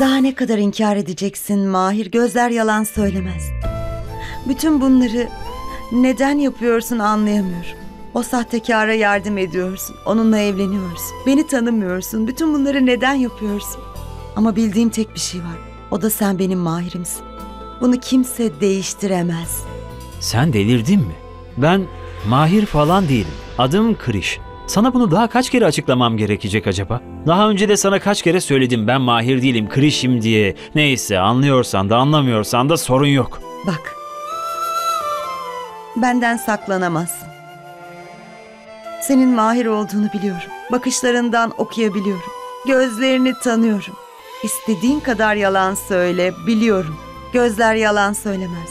Daha ne kadar inkar edeceksin Mahir? Gözler yalan söylemez. Bütün bunları neden yapıyorsun anlayamıyorum. O sahtekara yardım ediyorsun. Onunla evleniyorsun. Beni tanımıyorsun. Bütün bunları neden yapıyorsun? Ama bildiğim tek bir şey var. O da sen benim Mahir'imsin. Bunu kimse değiştiremez. Sen delirdin mi? Ben mahir falan değilim. Adım Kriş. Sana bunu daha kaç kere açıklamam gerekecek acaba? Daha önce de sana kaç kere söyledim ben mahir değilim, Kriş'im diye. Neyse anlıyorsan da anlamıyorsan da sorun yok. Bak. Benden saklanamazsın. Senin mahir olduğunu biliyorum. Bakışlarından okuyabiliyorum. Gözlerini tanıyorum. İstediğin kadar yalan söyle, biliyorum. Gözler yalan söylemez.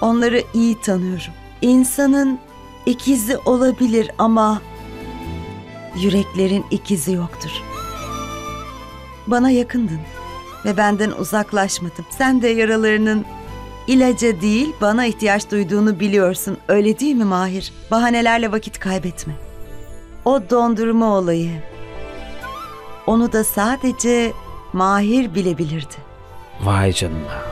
Onları iyi tanıyorum. İnsanın ikizi olabilir ama yüreklerin ikizi yoktur. Bana yakındın ve benden uzaklaşmadın. Sen de yaralarının ilaca değil bana ihtiyaç duyduğunu biliyorsun. Öyle değil mi Mahir? Bahanelerle vakit kaybetme. O dondurma olayı. Onu da sadece Mahir bilebilirdi. Vay canına.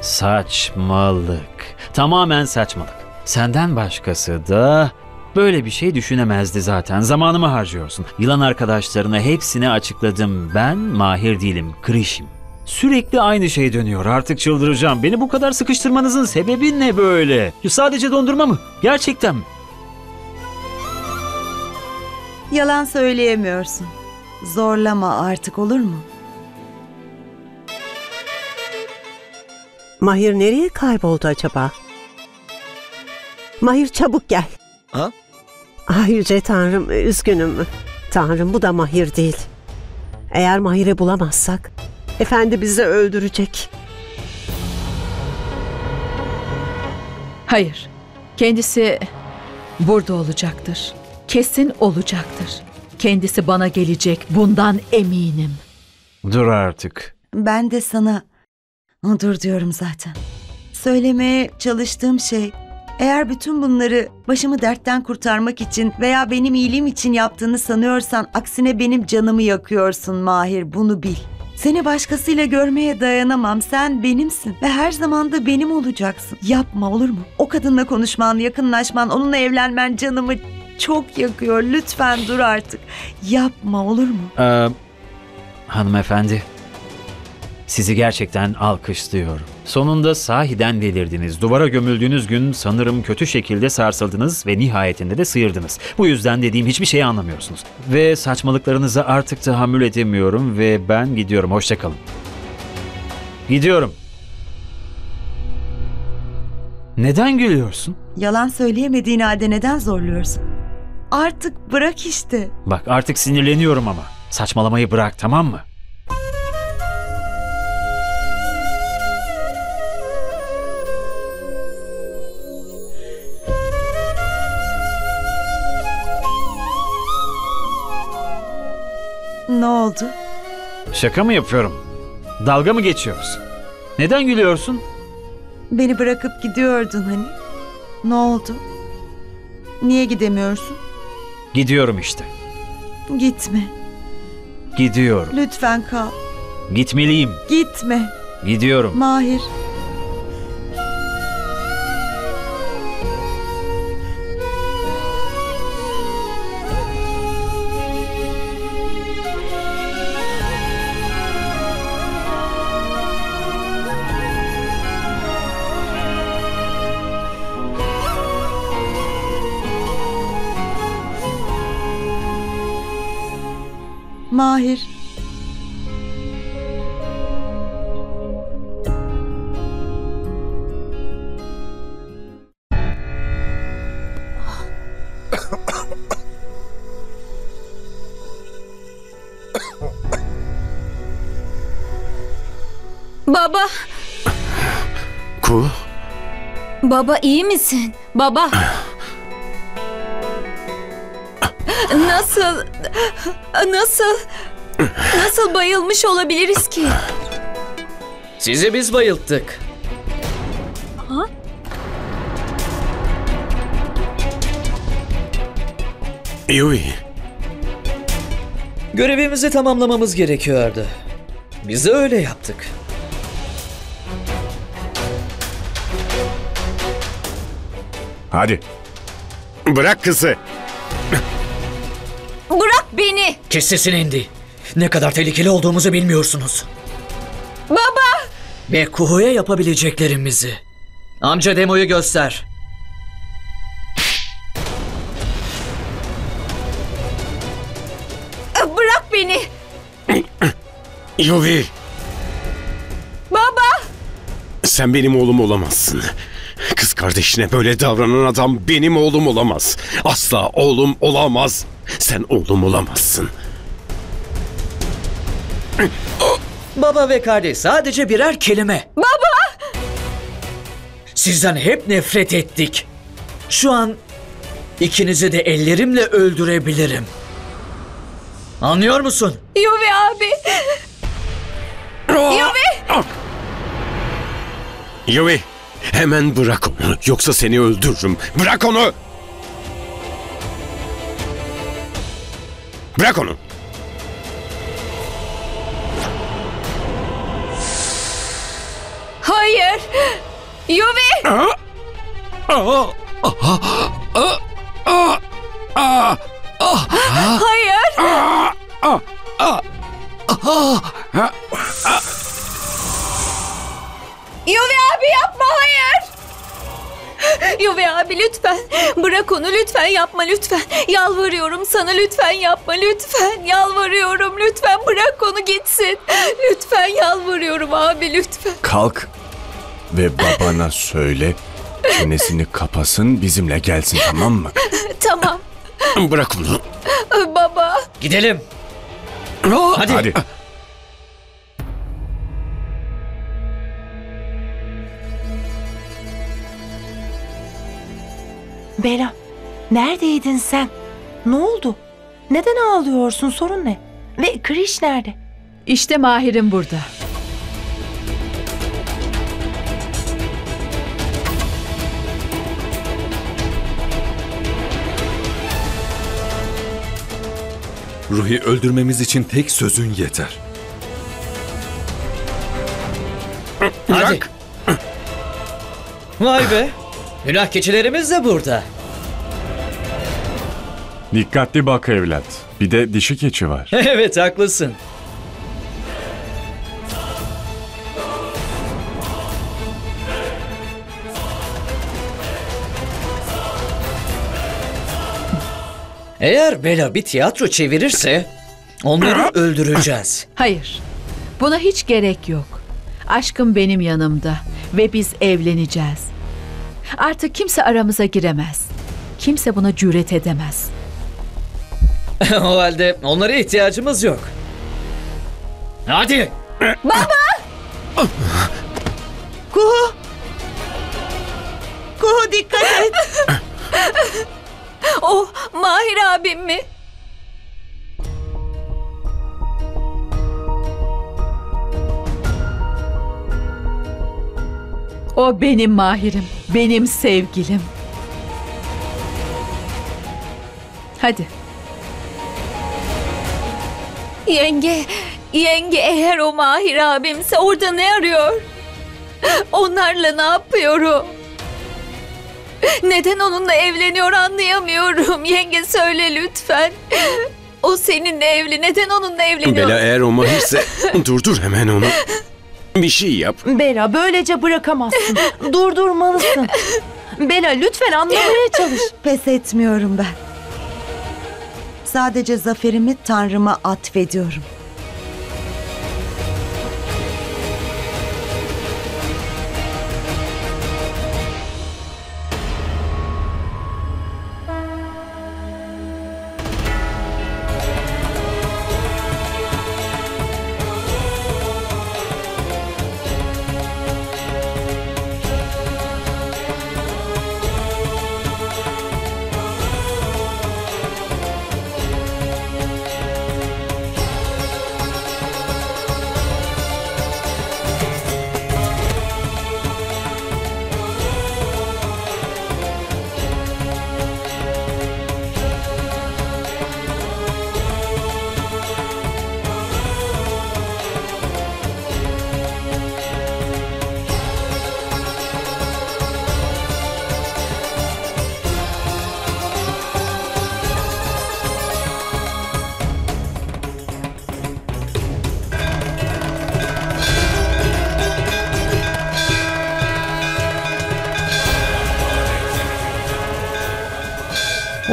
Saçmalık. Tamamen saçmalık. Senden başkası da böyle bir şey düşünemezdi zaten. Zamanımı harcıyorsun. Yılan arkadaşlarına hepsini açıkladım. Ben mahir değilim, Kriş'im. Sürekli aynı şey dönüyor. Artık çıldıracağım. Beni bu kadar sıkıştırmanızın sebebi ne böyle? Sadece dondurma mı? Gerçekten mi? Yalan söyleyemiyorsun. Zorlama artık olur mu? Mahir nereye kayboldu acaba? Mahir çabuk gel. Ha? Ay yüce tanrım üzgünüm. Tanrım bu da Mahir değil. Eğer Mahir'i bulamazsak efendi bizi öldürecek. Hayır. Kendisi burada olacaktır. Kesin olacaktır. Kendisi bana gelecek. Bundan eminim. Dur artık. Ben de sana dur diyorum zaten. Söylemeye çalıştığım şey eğer bütün bunları başımı dertten kurtarmak için veya benim iyiliğim için yaptığını sanıyorsan aksine benim canımı yakıyorsun Mahir bunu bil. Seni başkasıyla görmeye dayanamam. Sen benimsin ve her zaman da benim olacaksın. Yapma olur mu? O kadınla konuşman, yakınlaşman, onunla evlenmen canımı çok yakıyor. Lütfen dur artık. Yapma olur mu? Ee, hanımefendi. Sizi gerçekten alkışlıyorum. Sonunda sahiden delirdiniz. Duvara gömüldüğünüz gün sanırım kötü şekilde sarsıldınız ve nihayetinde de sıyırdınız. Bu yüzden dediğim hiçbir şeyi anlamıyorsunuz. Ve saçmalıklarınıza artık tahammül edemiyorum ve ben gidiyorum. Hoşçakalın. Gidiyorum. Neden gülüyorsun? Yalan söyleyemediğin halde neden zorluyorsun? Artık bırak işte. Bak artık sinirleniyorum ama. Saçmalamayı bırak tamam mı? Oldu? Şaka mı yapıyorum? Dalga mı geçiyoruz? Neden gülüyorsun? Beni bırakıp gidiyordun hani. Ne oldu? Niye gidemiyorsun? Gidiyorum işte. Gitme. Gidiyorum. Lütfen kal. Gitmeliyim. Gitme. Gidiyorum. Mahir. Mahir. Baba, Ku? baba iyi misin? Baba. Nasıl, nasıl, nasıl bayılmış olabiliriz ki? Sizi biz bayılttık. Yui. Görevimizi tamamlamamız gerekiyordu. Biz de öyle yaptık. Hadi. Bırak kızı. Bırak beni. Kes sesini indi. Ne kadar tehlikeli olduğumuzu bilmiyorsunuz. Baba. Ve Kuhu'ya yapabileceklerimizi. Amca demoyu göster. Bırak beni. Yuvi. Baba. Sen benim oğlum olamazsın. Kız kardeşine böyle davranan adam benim oğlum olamaz. Asla oğlum olamaz. Sen oğlum olamazsın. Baba ve kardeş sadece birer kelime. Baba! Sizden hep nefret ettik. Şu an ikinizi de ellerimle öldürebilirim. Anlıyor musun? Yuvi abi. Yuvi. Yuvi. Hemen bırak onu. Yoksa seni öldürürüm. Bırak onu. Bırak onu. Hayır. Yuvi. Hayır. Yuvi abi yapma hayır. Yuvi abi lütfen. Bırak onu lütfen yapma lütfen. Yalvarıyorum sana lütfen yapma lütfen. Yalvarıyorum lütfen bırak onu gitsin. Lütfen yalvarıyorum abi lütfen. Kalk ve babana söyle çenesini kapasın bizimle gelsin tamam mı? Tamam Bırak onu. baba. Gidelim. Hadi. Hadi. Bela, neredeydin sen? Ne oldu? Neden ağlıyorsun? Sorun ne? Ve Kriş nerede? İşte Mahir'im burada. Ruhi öldürmemiz için tek sözün yeter. Hadi. Vay be. Günah keçilerimiz de burada. Dikkatli bak evlat. Bir de dişi keçi var. evet haklısın. Eğer Bela bir tiyatro çevirirse onları öldüreceğiz. Hayır. Buna hiç gerek yok. Aşkım benim yanımda ve biz evleneceğiz. Artık kimse aramıza giremez. Kimse buna cüret edemez. o halde onlara ihtiyacımız yok. Hadi. Kuhu. Kuhu dikkat et. O Mahir abim mi? O benim Mahir'im, benim sevgilim. Hadi. Yenge, yenge eğer o Mahir abimse orada ne arıyor? Onlarla ne yapıyor o? Neden onunla evleniyor anlayamıyorum. Yenge söyle lütfen. O seninle evli. Neden onunla evleniyor? Bela eğer o mahirse durdur hemen onu. Bir şey yap. Bela böylece bırakamazsın. Durdurmalısın. Bela lütfen anlamaya çalış. Pes etmiyorum ben. Sadece zaferimi Tanrı'ma atfediyorum.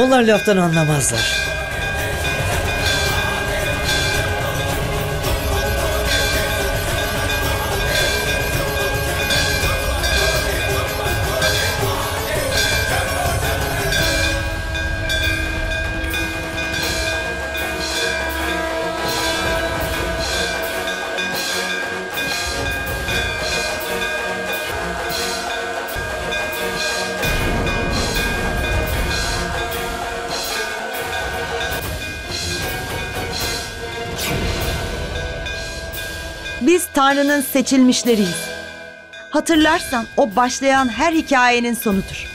Onlar laftan anlamazlar. Tanrı'nın seçilmişleriyiz. Hatırlarsan o başlayan her hikayenin sonudur.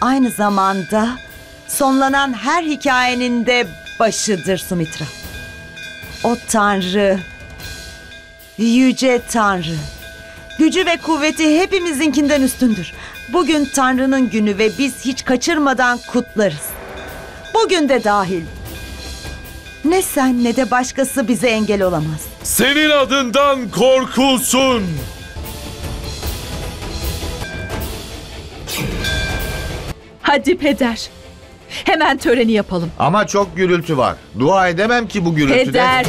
Aynı zamanda sonlanan her hikayenin de başıdır Sumitra. O Tanrı, yüce Tanrı. Gücü ve kuvveti hepimizinkinden üstündür. Bugün Tanrı'nın günü ve biz hiç kaçırmadan kutlarız. Bugün de dahil. Ne sen ne de başkası bize engel olamaz. Senin adından korkulsun. Hadi peder. Hemen töreni yapalım. Ama çok gürültü var. Dua edemem ki bu gürültüde. Peder.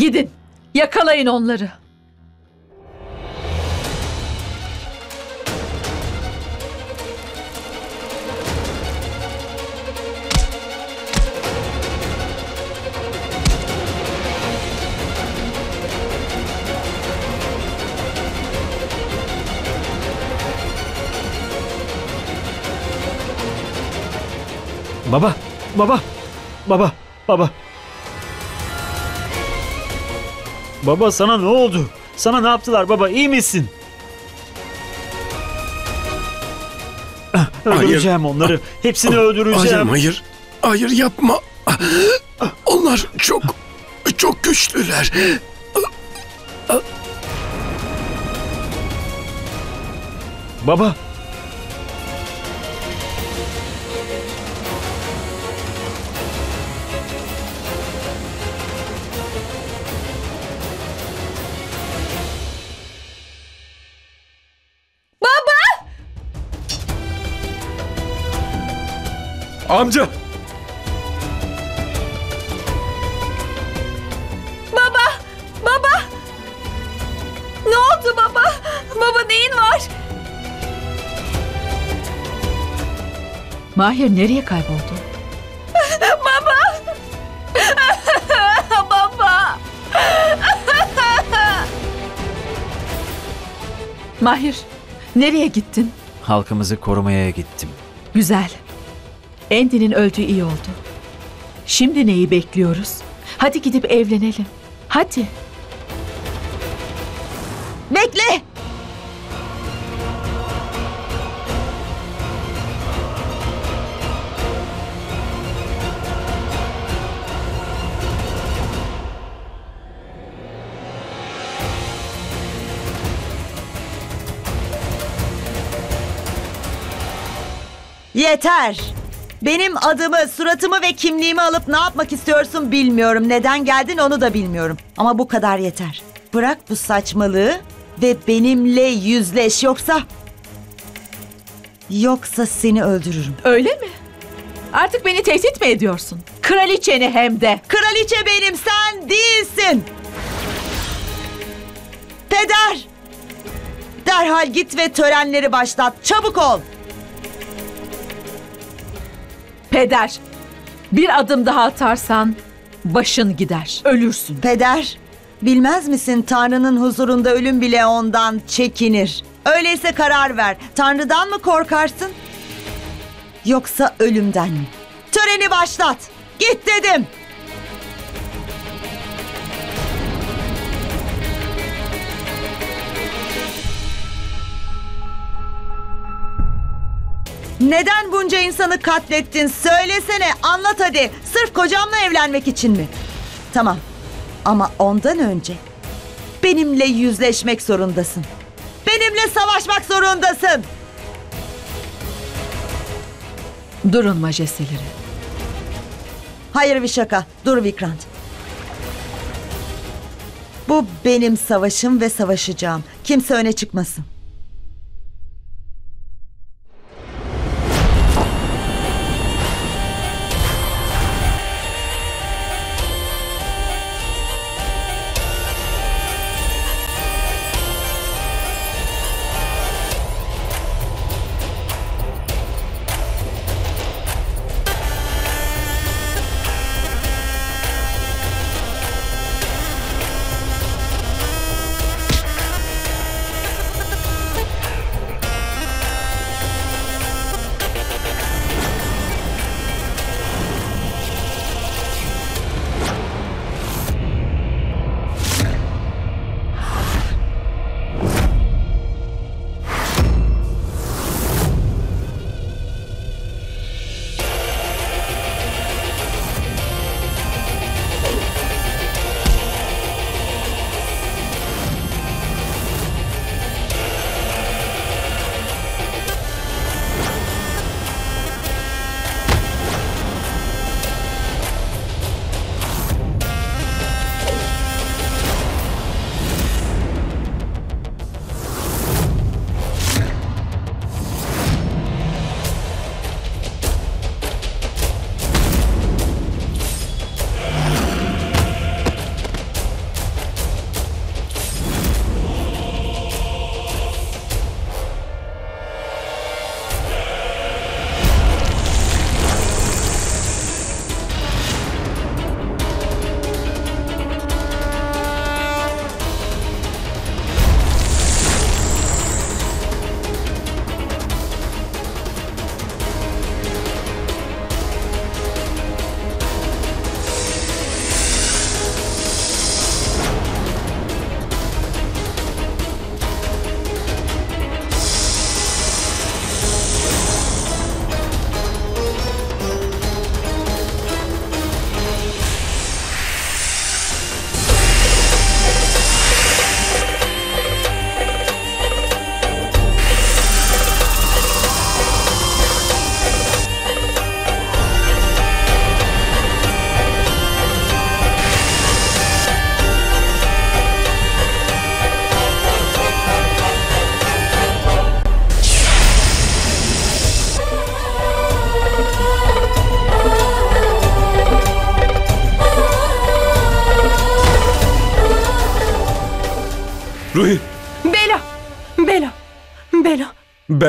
Gidin. Yakalayın onları. Baba, baba, baba, baba. Baba sana ne oldu? Sana ne yaptılar baba? İyi misin? Hayır. Öldüreceğim onları. Hepsini Hayır, öldüreceğim. hayır. Hayır yapma. Onlar çok, çok güçlüler. Baba. Amca. Baba! Baba! Ne oldu baba? Baba neyin var? Mahir nereye kayboldu? Baba! baba! Mahir nereye gittin? Halkımızı korumaya gittim. Güzel. Andy'nin öldüğü iyi oldu. Şimdi neyi bekliyoruz? Hadi gidip evlenelim. Hadi. Bekle! Yeter! Benim adımı, suratımı ve kimliğimi alıp ne yapmak istiyorsun bilmiyorum. Neden geldin onu da bilmiyorum. Ama bu kadar yeter. Bırak bu saçmalığı ve benimle yüzleş yoksa... Yoksa seni öldürürüm. Öyle mi? Artık beni tehdit mi ediyorsun? Kraliçeni hem de. Kraliçe benim, sen değilsin. Peder! Derhal git ve törenleri başlat. Çabuk ol. Peder, bir adım daha atarsan başın gider, ölürsün. Peder, bilmez misin Tanrı'nın huzurunda ölüm bile ondan çekinir. Öyleyse karar ver. Tanrı'dan mı korkarsın? Yoksa ölümden mi? Töreni başlat. Git dedim. Neden bunca insanı katlettin? Söylesene, anlat hadi. Sırf kocamla evlenmek için mi? Tamam. Ama ondan önce benimle yüzleşmek zorundasın. Benimle savaşmak zorundasın. Durun majesteleri. Hayır Vişaka, dur Vikrant. Bu benim savaşım ve savaşacağım. Kimse öne çıkmasın.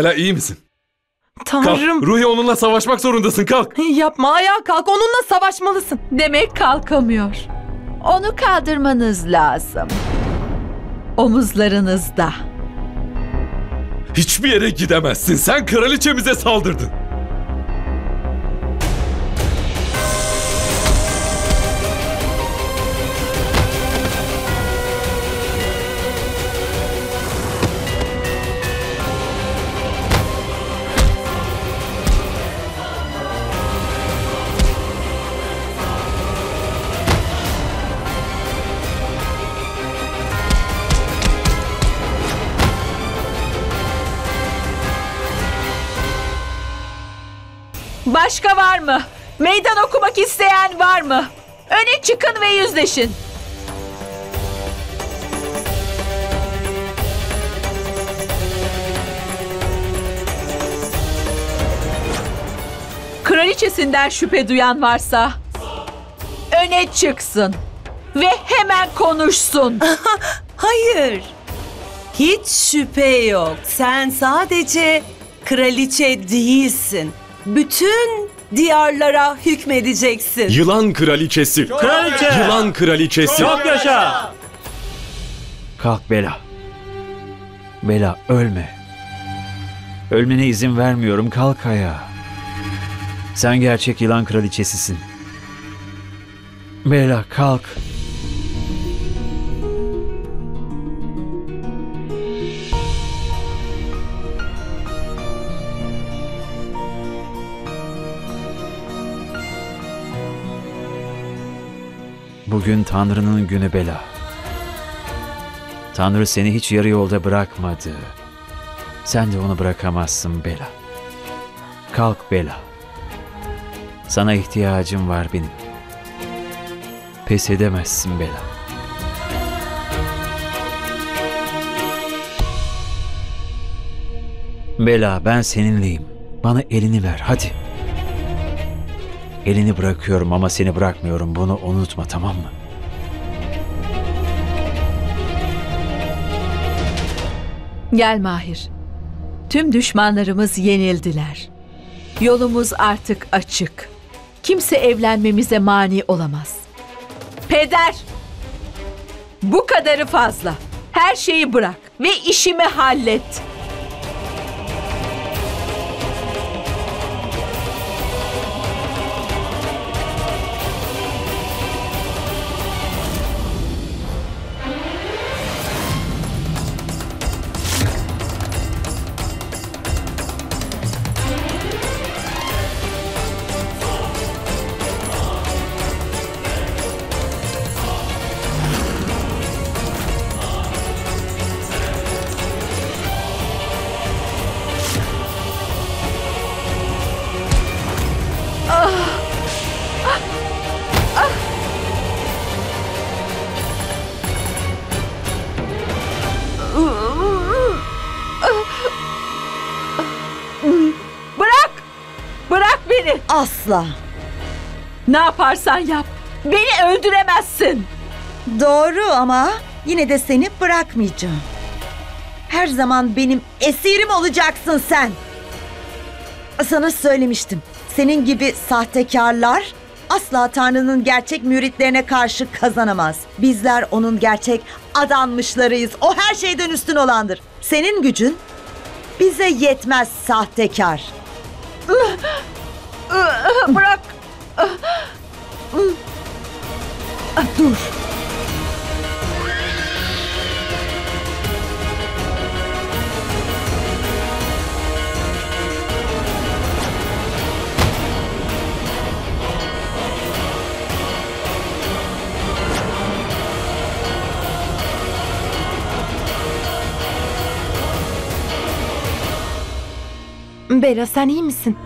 Bela iyi misin? Kalk, Tanrım! Ruhi onunla savaşmak zorundasın kalk. Yapma ayağa kalk onunla savaşmalısın. Demek kalkamıyor. Onu kaldırmanız lazım. Omuzlarınızda. Hiçbir yere gidemezsin. Sen kraliçemize saldırdın. Başka var mı? Meydan okumak isteyen var mı? Öne çıkın ve yüzleşin. Kraliçesinden şüphe duyan varsa öne çıksın ve hemen konuşsun. Hayır. Hiç şüphe yok. Sen sadece kraliçe değilsin. Bütün diyarlara hükmedeceksin. Yılan kraliçesi. Kraliçe! Yılan kraliçesi. Çok yaşa! Kalk Bela. Bela ölme. Ölmene izin vermiyorum. Kalk ayağa. Sen gerçek yılan kraliçesisin. Bela kalk. Bugün Tanrı'nın günü Bela. Tanrı seni hiç yarı yolda bırakmadı. Sen de onu bırakamazsın Bela. Kalk Bela. Sana ihtiyacım var benim. Pes edemezsin Bela. Bela ben seninleyim. Bana elini ver hadi. Elini bırakıyorum ama seni bırakmıyorum. Bunu unutma tamam mı? Gel Mahir. Tüm düşmanlarımız yenildiler. Yolumuz artık açık. Kimse evlenmemize mani olamaz. Peder! Bu kadarı fazla. Her şeyi bırak ve işimi hallet. Asla. Ne yaparsan yap. Beni öldüremezsin. Doğru ama yine de seni bırakmayacağım. Her zaman benim esirim olacaksın sen. Sana söylemiştim. Senin gibi sahtekarlar asla Tanrı'nın gerçek müritlerine karşı kazanamaz. Bizler onun gerçek adanmışlarıyız. O her şeyden üstün olandır. Senin gücün bize yetmez sahtekar. Bırak! Dur. Bela sen iyi misin?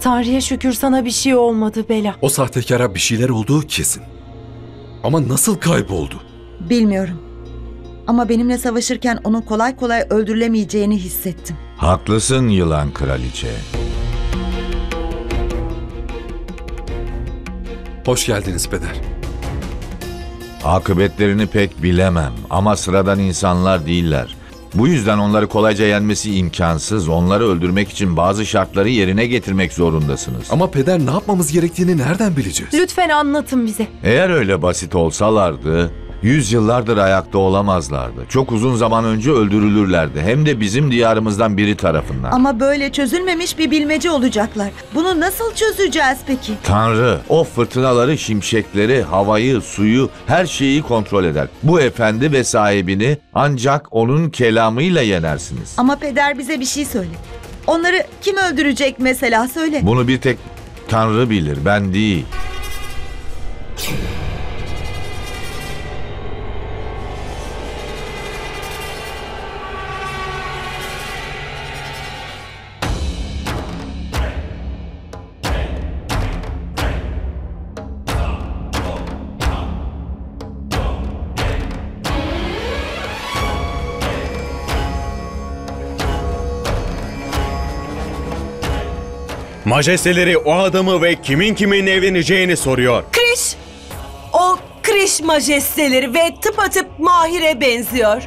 Tanrı'ya şükür sana bir şey olmadı Bela. O sahtekara bir şeyler olduğu kesin. Ama nasıl kayboldu? Bilmiyorum. Ama benimle savaşırken onun kolay kolay öldürülemeyeceğini hissettim. Haklısın yılan kraliçe. Hoş geldiniz peder. Akıbetlerini pek bilemem ama sıradan insanlar değiller. Bu yüzden onları kolayca yenmesi imkansız. Onları öldürmek için bazı şartları yerine getirmek zorundasınız. Ama peder ne yapmamız gerektiğini nereden bileceğiz? Lütfen anlatın bize. Eğer öyle basit olsalardı, yüzyıllardır ayakta olamazlardı. Çok uzun zaman önce öldürülürlerdi. Hem de bizim diyarımızdan biri tarafından. Ama böyle çözülmemiş bir bilmece olacaklar. Bunu nasıl çözeceğiz peki? Tanrı o fırtınaları, şimşekleri, havayı, suyu, her şeyi kontrol eder. Bu efendi ve sahibini ancak onun kelamıyla yenersiniz. Ama peder bize bir şey söyle. Onları kim öldürecek mesela söyle. Bunu bir tek Tanrı bilir, ben değil. Majesteleri o adamı ve kimin kimin evleneceğini soruyor. Kriş! O Kriş majesteleri ve tıpatıp Mahir'e benziyor.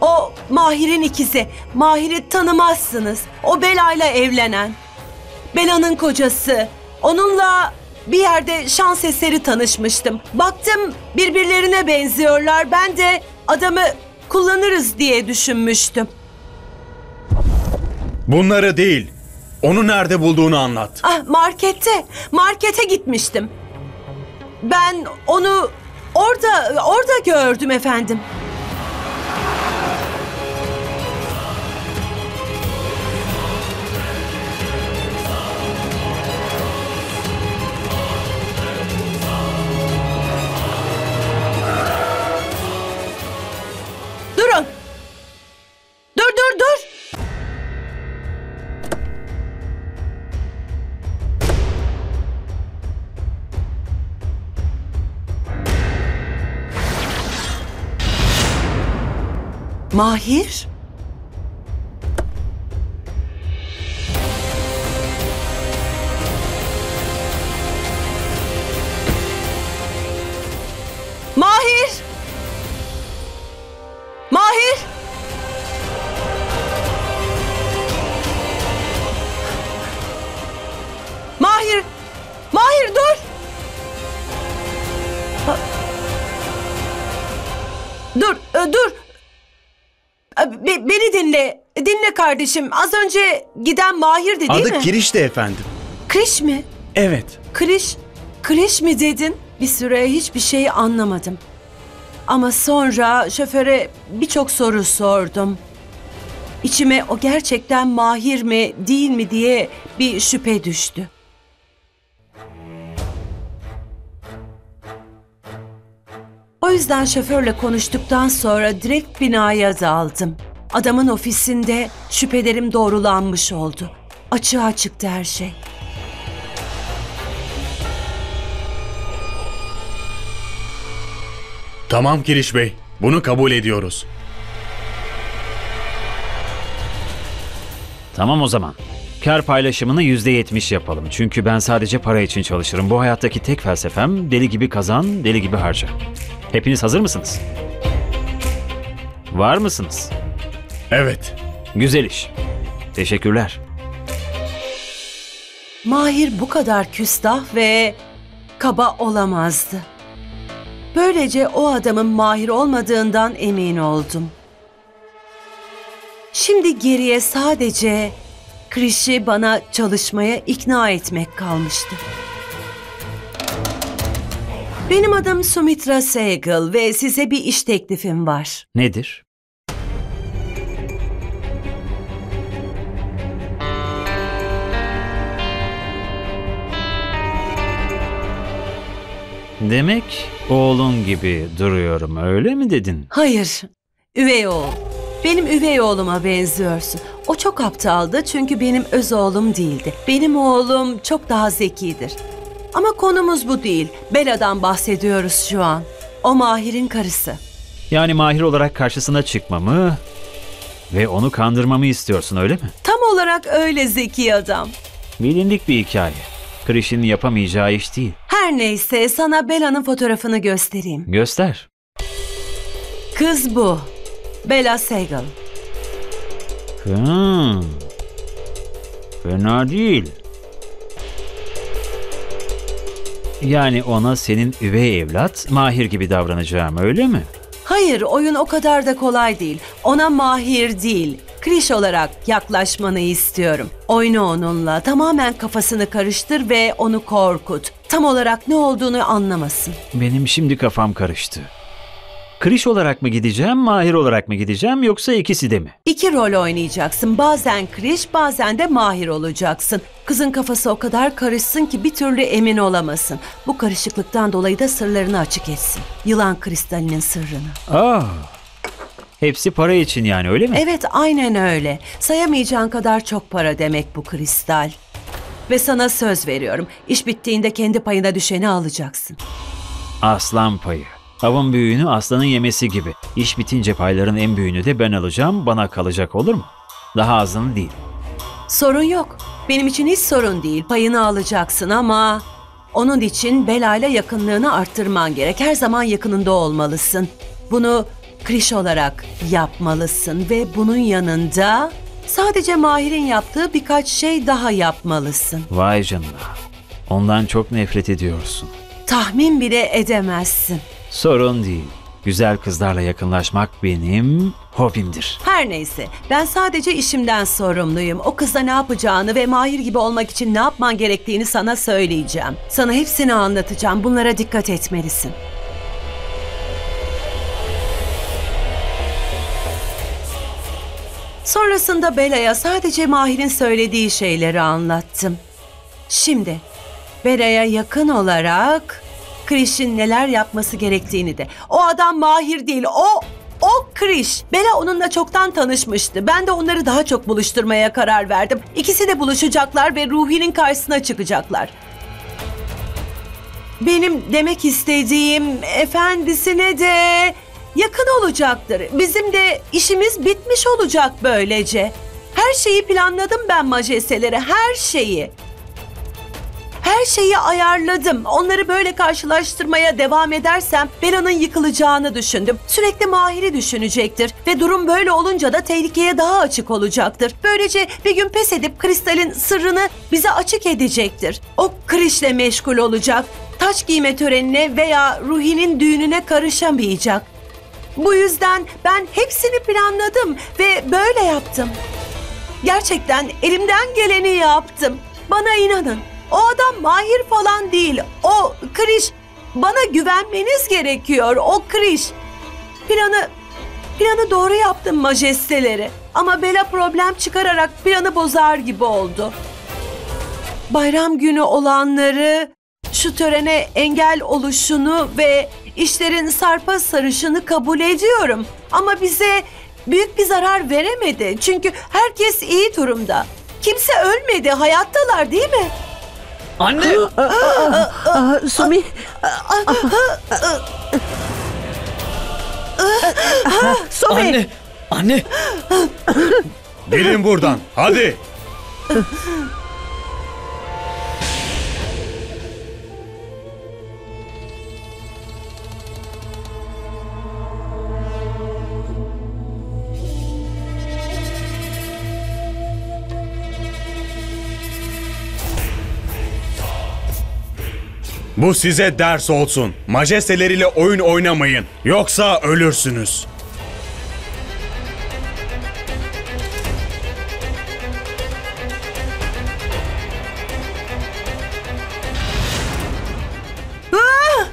O Mahir'in ikizi. Mahir'i tanımazsınız. O Bela'yla evlenen. Bela'nın kocası. Onunla bir yerde şans eseri tanışmıştım. Baktım birbirlerine benziyorlar. Ben de adamı kullanırız diye düşünmüştüm. Bunları değil. Onu nerede bulduğunu anlat. Ah markette. Markete gitmiştim. Ben onu orada orada gördüm efendim. Mahir? Kardeşim. Az önce giden Mahir'di değil Adı mi? Kiriş'ti efendim. Kriş mi? Evet. Kriş, Kriş mi dedin? Bir süre hiçbir şeyi anlamadım. Ama sonra şoföre birçok soru sordum. İçime o gerçekten mahir mi değil mi diye bir şüphe düştü. O yüzden şoförle konuştuktan sonra direkt binaya daldım. Adamın ofisinde şüphelerim doğrulanmış oldu. Açığa çıktı her şey. Tamam Kiriş Bey. Bunu kabul ediyoruz. Tamam o zaman. Kar paylaşımını yüzde yetmiş yapalım. Çünkü ben sadece para için çalışırım. Bu hayattaki tek felsefem deli gibi kazan, deli gibi harca. Hepiniz hazır mısınız? Var mısınız? Evet. Güzel iş. Teşekkürler. Mahir bu kadar küstah ve kaba olamazdı. Böylece o adamın Mahir olmadığından emin oldum. Şimdi geriye sadece Kriş'i bana çalışmaya ikna etmek kalmıştı. Benim adım Sumitra Sehgal ve size bir iş teklifim var. Nedir? Demek oğlun gibi duruyorum öyle mi dedin? Hayır, üvey oğul. Benim üvey oğluma benziyorsun. O çok aptaldı çünkü benim öz oğlum değildi. Benim oğlum çok daha zekidir. Ama konumuz bu değil. Bela'dan bahsediyoruz şu an. O Mahir'in karısı. Yani mahir olarak karşısına çıkmamı ve onu kandırmamı istiyorsun öyle mi? Tam olarak öyle zeki adam. Bilindik bir hikaye. Kriş'in yapamayacağı iş değil. Her neyse sana Bela'nın fotoğrafını göstereyim. Göster. Kız bu. Bela Segal. Hmm. Fena değil. Yani ona senin üvey evlat, Mahir gibi davranacağım öyle mi? Hayır, oyun o kadar da kolay değil. Ona mahir değil, Kriş olarak yaklaşmanı istiyorum. Oyna onunla, tamamen kafasını karıştır ve onu korkut. Tam olarak ne olduğunu anlamasın. Benim şimdi kafam karıştı. Kriş olarak mı gideceğim, Mahir olarak mı gideceğim yoksa ikisi de mi? İki rol oynayacaksın. Bazen Kriş, bazen de mahir olacaksın. Kızın kafası o kadar karışsın ki bir türlü emin olamasın. Bu karışıklıktan dolayı da sırlarını açık etsin. Yılan kristalinin sırrını. Aa, hepsi para için yani öyle mi? Evet aynen öyle. Sayamayacağın kadar çok para demek bu kristal. Ve sana söz veriyorum. İş bittiğinde kendi payına düşeni alacaksın. Aslan payı. Avın büyüğünü aslanın yemesi gibi. İş bitince payların en büyüğünü de ben alacağım, bana kalacak olur mu? Daha azını değil. Sorun yok. Benim için hiç sorun değil. Payını alacaksın ama onun için Bela ile yakınlığını arttırman gerek. Her zaman yakınında olmalısın. Bunu Kriş olarak yapmalısın ve bunun yanında sadece Mahir'in yaptığı birkaç şey daha yapmalısın. Vay canına. Ondan çok nefret ediyorsun. Tahmin bile edemezsin. Sorun değil. Güzel kızlarla yakınlaşmak benim hobimdir. Her neyse ben sadece işimden sorumluyum. O kızla ne yapacağını ve Mahir gibi olmak için ne yapman gerektiğini sana söyleyeceğim. Sana hepsini anlatacağım. Bunlara dikkat etmelisin. Sonrasında Bela'ya sadece Mahir'in söylediği şeyleri anlattım. Şimdi Bela'ya yakın olarak Krish'in neler yapması gerektiğini de. O adam Mahir değil, o o Krish. Bela onunla çoktan tanışmıştı. Ben de onları daha çok buluşturmaya karar verdim. İkisi de buluşacaklar ve Ruhi'nin karşısına çıkacaklar. Benim demek istediğim efendisine de yakın olacaktır. Bizim de işimiz bitmiş olacak böylece. Her şeyi planladım ben majesteleri, her şeyi. Her şeyi ayarladım. Onları böyle karşılaştırmaya devam edersem Bela'nın yıkılacağını düşündüm. Sürekli Mahir'i düşünecektir ve durum böyle olunca da tehlikeye daha açık olacaktır. Böylece bir gün pes edip Kristal'in sırrını bize açık edecektir. O Kriş'le meşgul olacak. Taç giyme törenine veya Ruhi'nin düğününe karışamayacak. Bu yüzden ben hepsini planladım ve böyle yaptım. Gerçekten elimden geleni yaptım. Bana inanın. O adam mahir falan değil. O Kriş. Bana güvenmeniz gerekiyor. O Kriş. Planı planı doğru yaptım majesteleri. Ama Bela problem çıkararak planı bozar gibi oldu. Bayram günü olanları, şu törene engel oluşunu ve işlerin sarpa sarışını kabul ediyorum. Ama bize büyük bir zarar veremedi. Çünkü herkes iyi durumda. Kimse ölmedi, hayattalar değil mi? Anne! Sumi. Sumi. Anne! Anne! Gelin buradan. Hadi. Bu size ders olsun. Majesteleriyle oyun oynamayın. Yoksa ölürsünüz. Ah!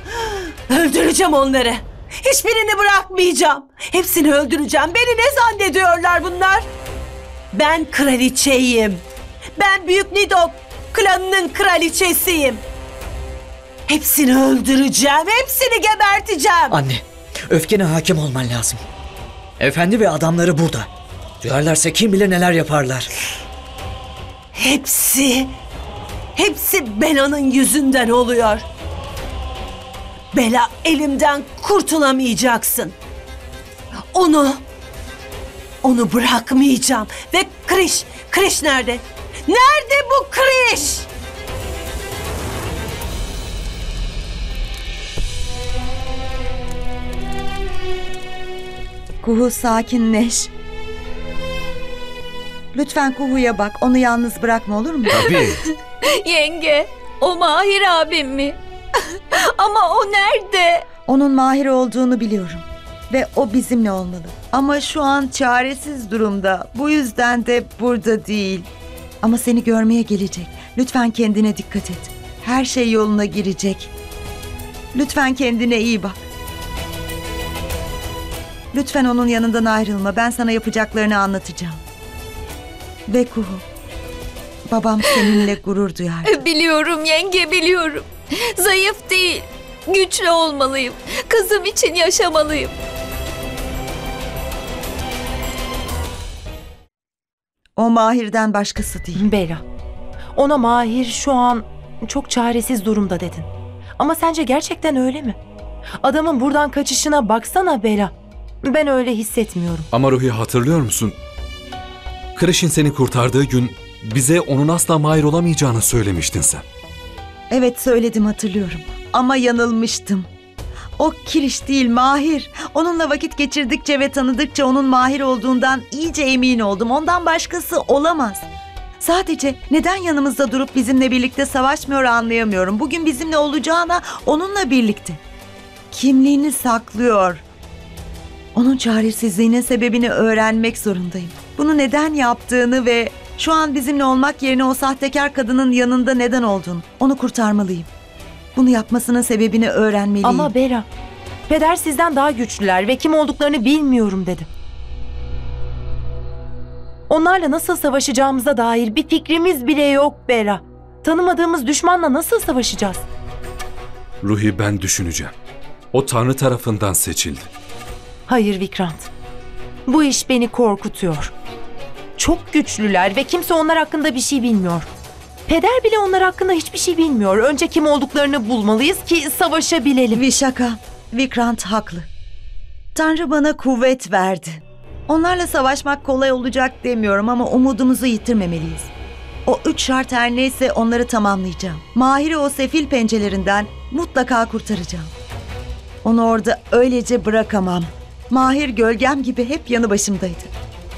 Öldüreceğim onları. Hiçbirini bırakmayacağım. Hepsini öldüreceğim. Beni ne zannediyorlar bunlar? Ben kraliçeyim. Ben Büyük Nidok klanının kraliçesiyim. Hepsini öldüreceğim. Hepsini geberteceğim. Anne, öfkene hakim olman lazım. Efendi ve adamları burada. Duyarlarsa kim bilir neler yaparlar. Hepsi, hepsi Bela'nın yüzünden oluyor. Bela elimden kurtulamayacaksın. Onu, onu bırakmayacağım. Ve Kriş, Kriş nerede? Nerede bu Kriş? Kuhu sakinleş. Lütfen Kuhu'ya bak. Onu yalnız bırakma olur mu? Tabii. Yenge, o Mahir abim mi? Ama o nerede? Onun mahir olduğunu biliyorum. Ve o bizimle olmalı. Ama şu an çaresiz durumda. Bu yüzden de burada değil. Ama seni görmeye gelecek. Lütfen kendine dikkat et. Her şey yoluna girecek. Lütfen kendine iyi bak. Lütfen onun yanından ayrılma. Ben sana yapacaklarını anlatacağım. Ve Kuhu, babam seninle gurur duyar. Biliyorum yenge biliyorum. Zayıf değil. Güçlü olmalıyım. Kızım için yaşamalıyım. O Mahir'den başkası değil. Bela, ona Mahir şu an çok çaresiz durumda dedin. Ama sence gerçekten öyle mi? Adamın buradan kaçışına baksana Bela. Ben öyle hissetmiyorum. Ama Ruhi hatırlıyor musun? Krish'in seni kurtardığı gün Bize onun asla Mahir olamayacağını söylemiştin sen. Evet söyledim hatırlıyorum. Ama yanılmıştım. O Kiriş değil Mahir. Onunla vakit geçirdikçe ve tanıdıkça onun Mahir olduğundan iyice emin oldum. Ondan başkası olamaz. Sadece neden yanımızda durup bizimle birlikte savaşmıyor anlayamıyorum. Bugün bizimle olacağına onunla birlikte. Kimliğini saklıyor. Onun çaresizliğinin sebebini öğrenmek zorundayım. Bunu neden yaptığını ve şu an bizimle olmak yerine o sahtekar kadının yanında neden olduğunu. Onu kurtarmalıyım. Bunu yapmasının sebebini öğrenmeliyim. Ama Bera, peder sizden daha güçlüler ve kim olduklarını bilmiyorum dedim. Onlarla nasıl savaşacağımıza dair bir fikrimiz bile yok Bera. Tanımadığımız düşmanla nasıl savaşacağız? Ruhi ben düşüneceğim. O Tanrı tarafından seçildi. Hayır Vikrant. Bu iş beni korkutuyor. Çok güçlüler ve kimse onlar hakkında bir şey bilmiyor. Peder bile onlar hakkında hiçbir şey bilmiyor. Önce kim olduklarını bulmalıyız ki savaşabilelim. Vişaka, Vikrant haklı. Tanrı bana kuvvet verdi. Onlarla savaşmak kolay olacak demiyorum ama umudumuzu yitirmemeliyiz. O üç şart her neyse onları tamamlayacağım. Mahir'i o sefil pençelerinden mutlaka kurtaracağım. Onu orada öylece bırakamam. Mahir gölgem gibi hep yanı başımdaydı.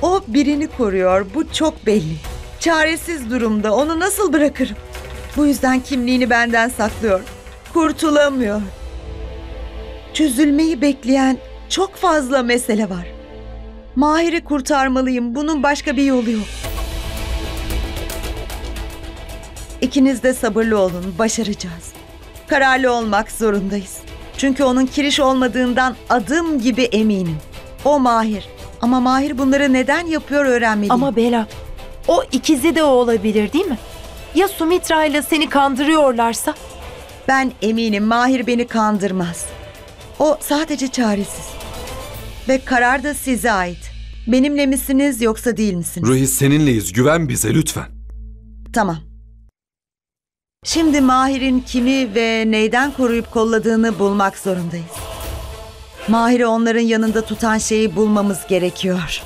O birini koruyor, bu çok belli. Çaresiz durumda, onu nasıl bırakırım? Bu yüzden kimliğini benden saklıyor. Kurtulamıyor. Çözülmeyi bekleyen çok fazla mesele var. Mahir'i kurtarmalıyım. Bunun başka bir yolu yok. İkiniz de sabırlı olun. Başaracağız. Kararlı olmak zorundayız. Çünkü onun kiriş olmadığından adım gibi eminim. O Mahir. Ama Mahir bunları neden yapıyor öğrenmeliyim. Ama Bela, o ikizi de olabilir değil mi? Ya Sumitra ile seni kandırıyorlarsa? Ben eminim Mahir beni kandırmaz. O sadece çaresiz. Ve karar da size ait. Benimle misiniz yoksa değil misiniz? Ruhi seninleyiz. Güven bize lütfen. Tamam. Şimdi Mahir'in kimi ve neyden koruyup kolladığını bulmak zorundayız. Mahir'i onların yanında tutan şeyi bulmamız gerekiyor.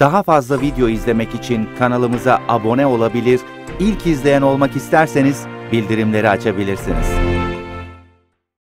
Daha fazla video izlemek için kanalımıza abone olabilir, ilk izleyen olmak isterseniz bildirimleri açabilirsiniz.